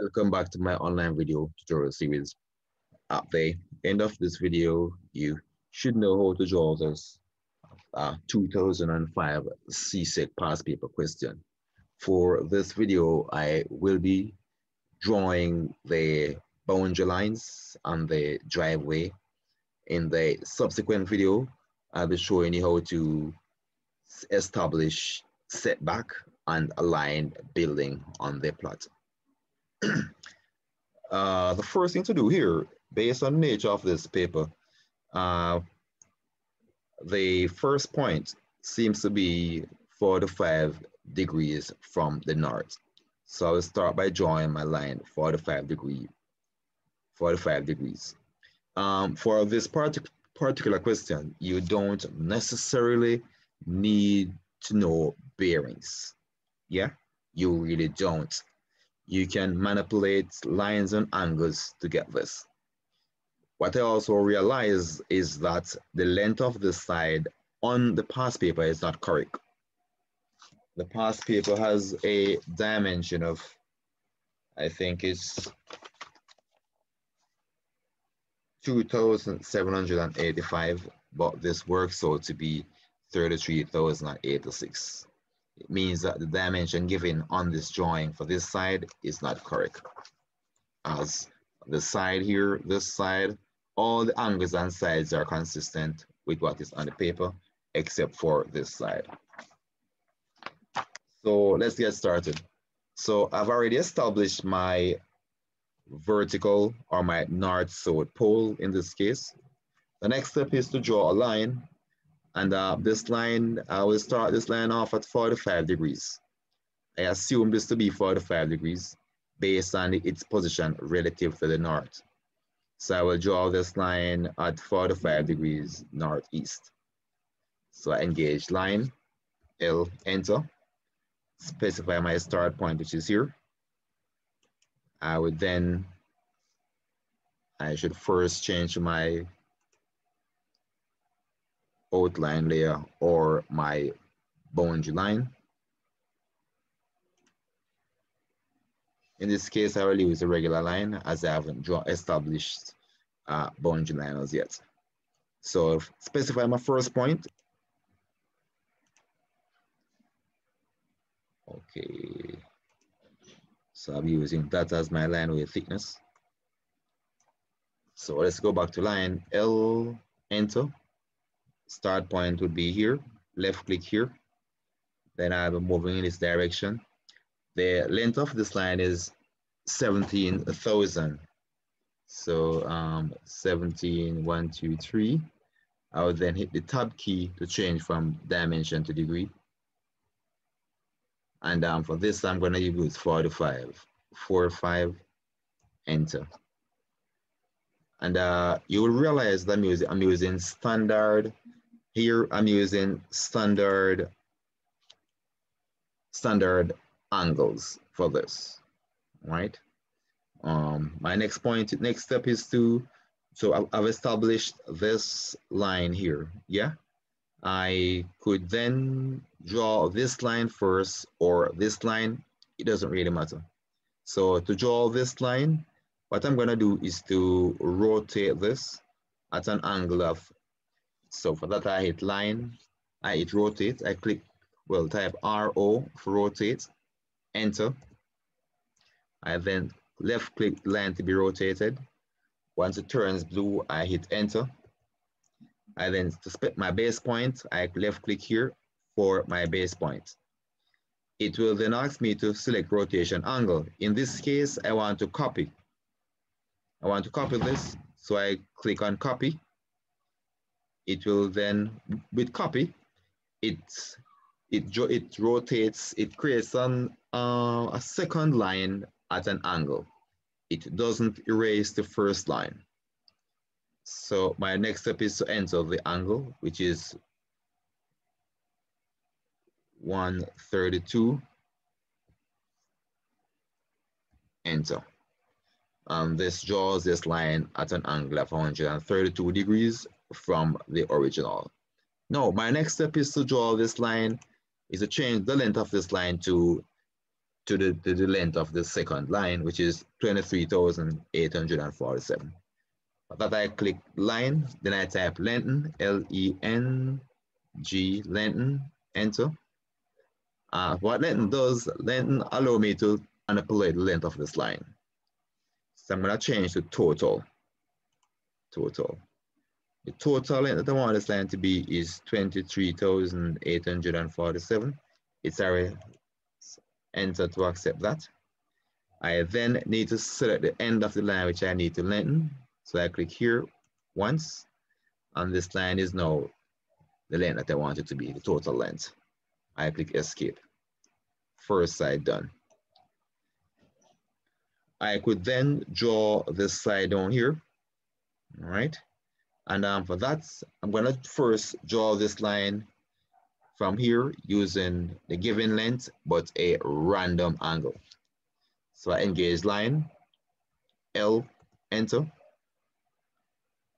Welcome back to my online video tutorial series. At the end of this video, you should know how to draw this uh, 2005 CSEC past paper question. For this video, I will be drawing the boundary lines on the driveway. In the subsequent video, I'll be showing you how to establish setback and align building on the plot. uh, the first thing to do here, based on nature of this paper, uh, the first point seems to be 45 degrees from the north. So I will start by drawing my line 45 degree, 45 degrees. Um, for this part particular question, you don't necessarily need to know bearings. Yeah, you really don't. You can manipulate lines and angles to get this. What I also realize is that the length of the side on the past paper is not correct. The past paper has a dimension of, I think it's 2,785, but this works out to be 33,086. It means that the dimension given on this drawing for this side is not correct. As the side here, this side, all the angles and sides are consistent with what is on the paper, except for this side. So let's get started. So I've already established my vertical or my north-south pole in this case. The next step is to draw a line and uh, this line, I will start this line off at 45 degrees. I assume this to be 45 degrees based on its position relative to the north. So I will draw this line at 45 degrees northeast. So I engage line, L, enter, specify my start point, which is here. I would then, I should first change my outline layer or my boundary line. In this case, I will use a regular line as I haven't draw established uh, boundary line as yet. So specify my first point. Okay. So I'm using that as my line with thickness. So let's go back to line L, enter start point would be here, left click here. Then I'm moving in this direction. The length of this line is 17,000. So um, 17, one, two, three. I would then hit the tab key to change from dimension to degree. And um, for this, I'm gonna use 45, four, five, enter. And uh, you will realize that I'm using, I'm using standard here I'm using standard, standard angles for this, right? Um, my next point, next step is to, so I've established this line here, yeah? I could then draw this line first or this line, it doesn't really matter. So to draw this line, what I'm gonna do is to rotate this at an angle of so for that, I hit line, I hit rotate, I click, well, type RO for rotate, enter. I then left click line to be rotated. Once it turns blue, I hit enter. I then, split my base point, I left click here for my base point. It will then ask me to select rotation angle. In this case, I want to copy. I want to copy this, so I click on copy it will then, with copy, it, it, it rotates, it creates an, uh, a second line at an angle. It doesn't erase the first line. So my next step is to enter the angle, which is 132, enter. Um, this draws this line at an angle of 132 degrees from the original. Now, my next step is to draw this line, is to change the length of this line to to the, to the length of the second line, which is 23,847. That I click line, then I type lengthen, L-E-N-G, lengthen, enter. Uh, what lengthen does, lengthen allow me to manipulate the length of this line. So I'm gonna change to total, total. The total length that I want this line to be is 23,847. It's already enter to accept that. I then need to select the end of the line which I need to lengthen. So I click here once, and this line is now the length that I want it to be, the total length. I click escape. First side done. I could then draw this side down here, all right? And um, for that, I'm gonna first draw this line from here using the given length, but a random angle. So I engage line, L, enter.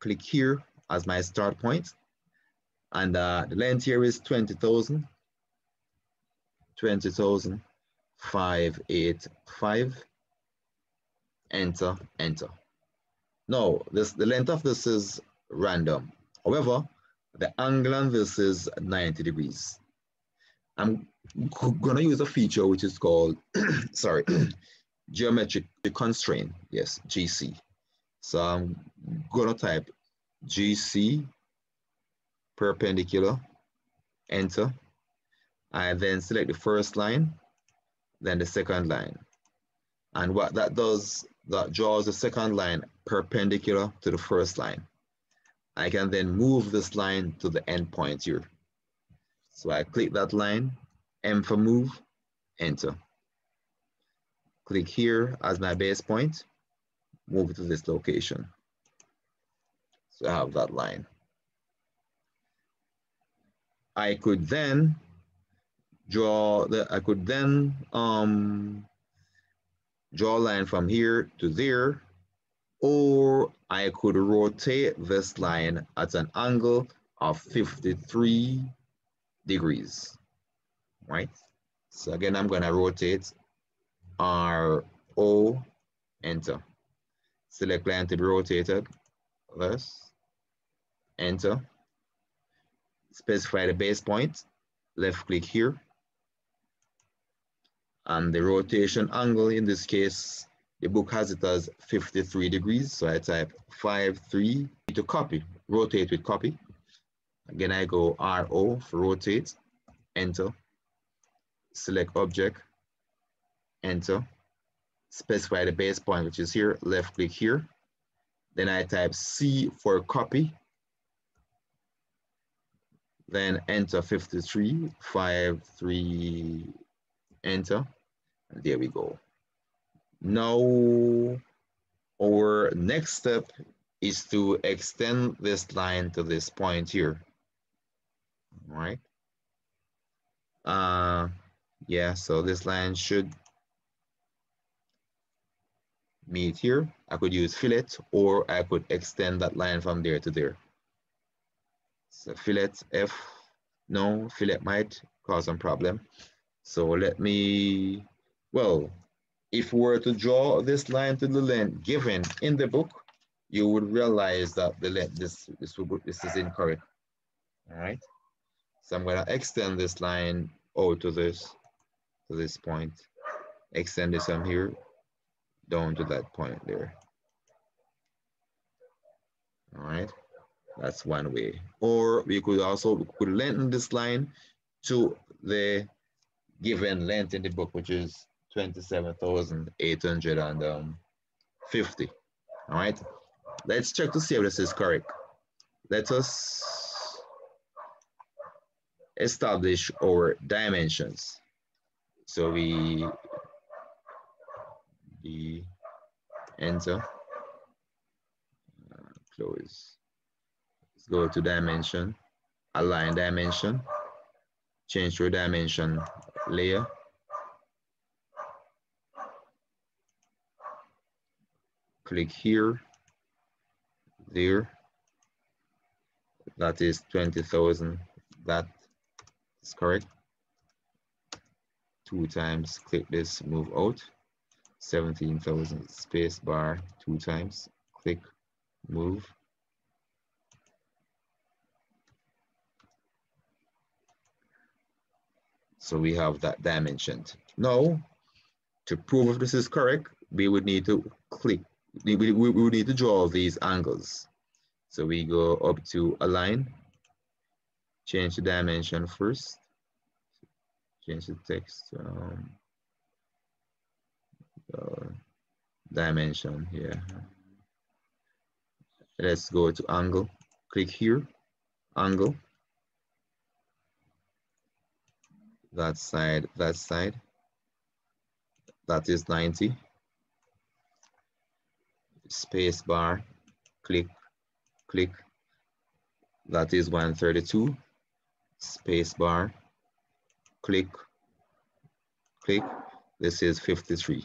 Click here as my start point. And uh, the length here is 20,000. 20,585. Enter, enter. Now, this the length of this is random. However, the angle on this is 90 degrees. I'm gonna use a feature which is called, sorry, geometric constraint, yes, GC. So I'm gonna type GC perpendicular, enter. I then select the first line, then the second line. And what that does, that draws the second line perpendicular to the first line. I can then move this line to the endpoint here. So I click that line, M for move, enter. Click here as my base point, move to this location. So I have that line. I could then draw the, I could then um, draw a line from here to there or I could rotate this line at an angle of 53 degrees, right? So again, I'm gonna rotate R, O, enter. Select line to be rotated, this, enter. Specify the base point, left click here. And the rotation angle in this case the book has it as 53 degrees, so I type 53 to copy, rotate with copy. Again, I go RO for rotate, enter, select object, enter, specify the base point, which is here, left click here. Then I type C for copy, then enter 53, 5, 3, enter, and there we go. Now, our next step is to extend this line to this point here, right? Uh, yeah, so this line should meet here. I could use fillet or I could extend that line from there to there. So fillet F, no, fillet might cause some problem. So let me, well, if we were to draw this line to the length given in the book, you would realize that the length, this, this, this is incorrect, all right? So I'm gonna extend this line out to this, to this point, extend this from here down to that point there. All right, that's one way. Or we could also we could lengthen this line to the given length in the book, which is 27,850. All right, let's check to see if this is correct. Let us establish our dimensions. So we, we enter, uh, close. Let's go to dimension, align dimension, change your dimension layer. Click here, there. That is 20,000. That is correct. two times, click this, move out. 17,000 space bar two times, click, move. So we have that dimensioned. Now, to prove if this is correct, we would need to click, we, we, we need to draw these angles. So we go up to align, change the dimension first, change the text, um, uh, dimension here. Let's go to angle, click here, angle, that side, that side, that is 90. Space bar, click, click, that is 132. Space bar, click, click, this is 53.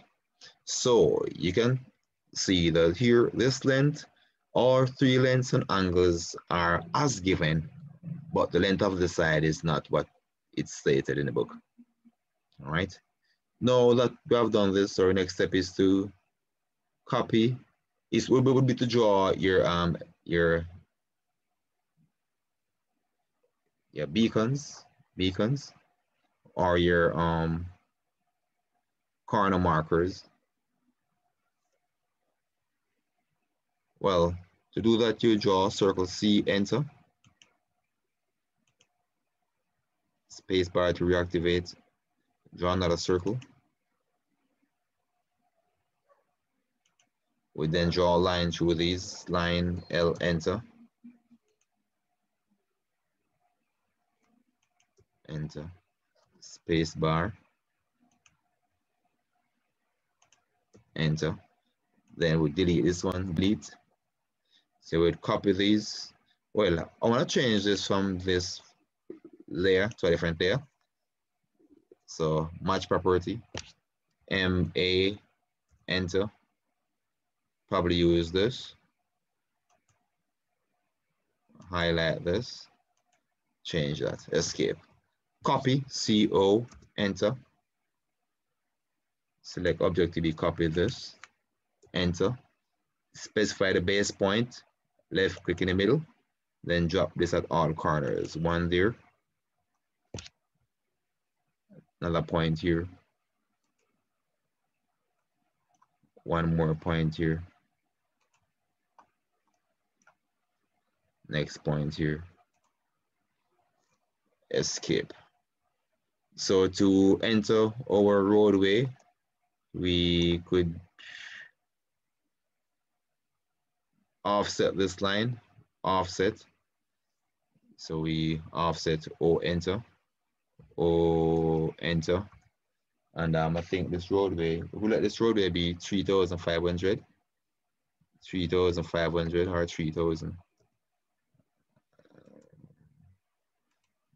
So you can see that here, this length, all three lengths and angles are as given, but the length of the side is not what it's stated in the book. All right. Now that we have done this, our next step is to copy. Is would, would be to draw your um your your beacons, beacons, or your um corner markers. Well, to do that, you draw circle C, enter. Space bar to reactivate. Draw another circle. We then draw a line through these, line L, enter. Enter. Space bar. Enter. Then we delete this one, delete. So we'd copy these. Well, I want to change this from this layer to a different layer. So match property, MA, enter. Probably use this. Highlight this, change that, escape. Copy, CO, enter. Select object to be copied. This, enter. Specify the base point, left click in the middle, then drop this at all corners. One there, another point here, one more point here, next point here, escape. So to enter our roadway, we could offset this line, offset. So we offset or enter, or enter. And um, I think this roadway, we let this roadway be 3,500, 3,500 or 3,000.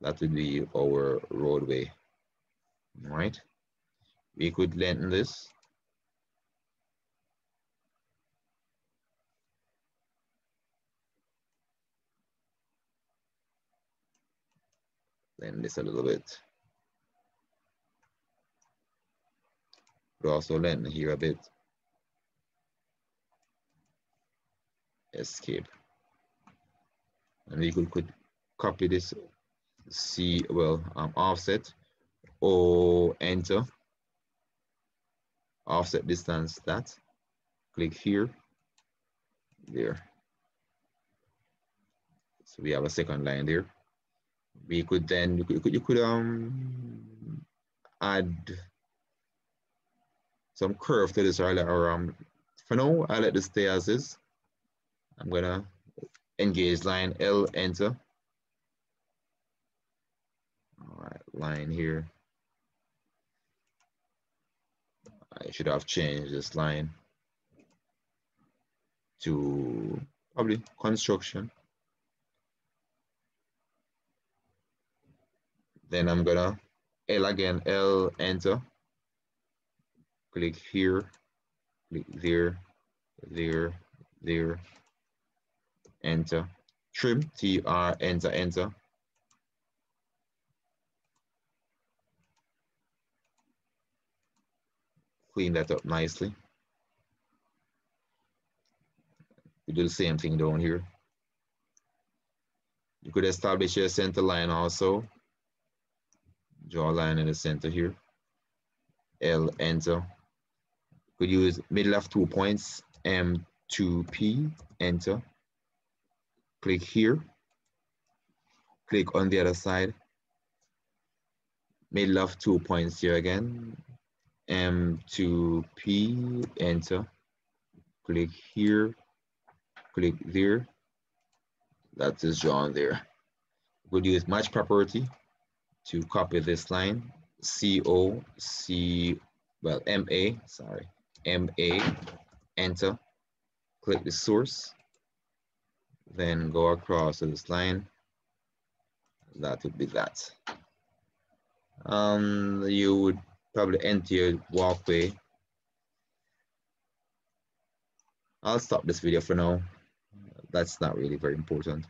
That would be our roadway, right? We could lengthen this Lengthen this a little bit. But also lengthen here a bit. Escape. And we could, could copy this C, well, um, offset or enter. Offset distance that. Click here, there. So we have a second line there we could then you could, you could um add some curve to this or, or um for now I let this stay as is. I'm gonna engage line L enter. All right, line here. I should have changed this line to probably construction. Then I'm gonna L again, L enter. Click here, click there, there, there, enter. Trim, TR, enter, enter. Clean that up nicely. You do the same thing down here. You could establish your center line also. Draw a line in the center here. L, enter. Could use middle of two points, M2P, enter. Click here. Click on the other side. Middle of two points here again, M2P, enter. Click here, click there. That is drawn there. We'll use match property to copy this line. CO, C, well, MA, sorry, MA, enter. Click the source. Then go across to this line. That would be that. Um, you would probably enter your walkway. I'll stop this video for now. That's not really very important.